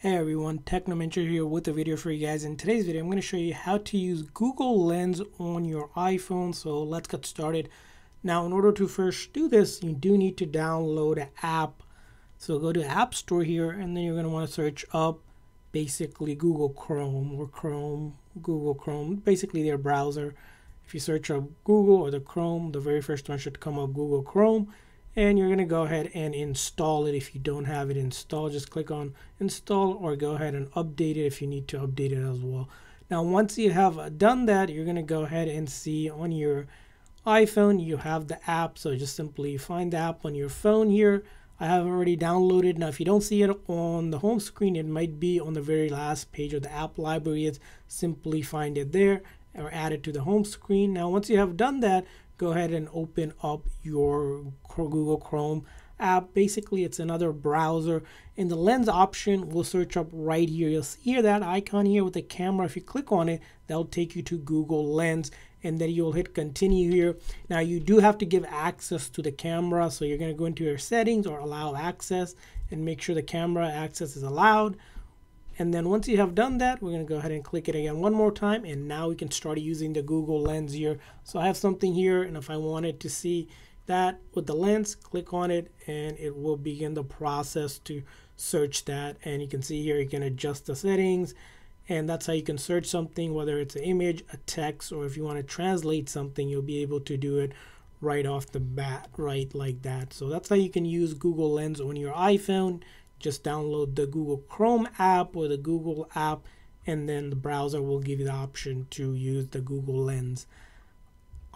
Hey everyone, Technomentary here with a video for you guys. In today's video, I'm going to show you how to use Google Lens on your iPhone. So let's get started. Now, in order to first do this, you do need to download an app. So go to App Store here, and then you're going to want to search up basically Google Chrome or Chrome, Google Chrome, basically their browser. If you search up Google or the Chrome, the very first one should come up Google Chrome and you're going to go ahead and install it. If you don't have it installed just click on install or go ahead and update it if you need to update it as well. Now once you have done that you're going to go ahead and see on your iPhone you have the app. So just simply find the app on your phone here. I have already downloaded. Now if you don't see it on the home screen it might be on the very last page of the app library. It's simply find it there or add it to the home screen. Now once you have done that go ahead and open up your Google Chrome app. Basically, it's another browser. In the lens option, we'll search up right here. You'll see that icon here with the camera. If you click on it, that'll take you to Google Lens and then you'll hit continue here. Now you do have to give access to the camera. So you're going to go into your settings or allow access and make sure the camera access is allowed. And then once you have done that, we're going to go ahead and click it again one more time. And now we can start using the Google Lens here. So I have something here. And if I wanted to see that with the lens, click on it and it will begin the process to search that. And you can see here, you can adjust the settings. And that's how you can search something, whether it's an image, a text, or if you want to translate something, you'll be able to do it right off the bat, right like that. So that's how you can use Google Lens on your iPhone just download the Google Chrome app or the Google app and then the browser will give you the option to use the Google Lens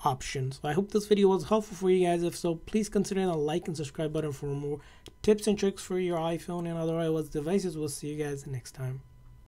option. So I hope this video was helpful for you guys. If so, please consider the like and subscribe button for more tips and tricks for your iPhone and other iOS devices. We'll see you guys next time.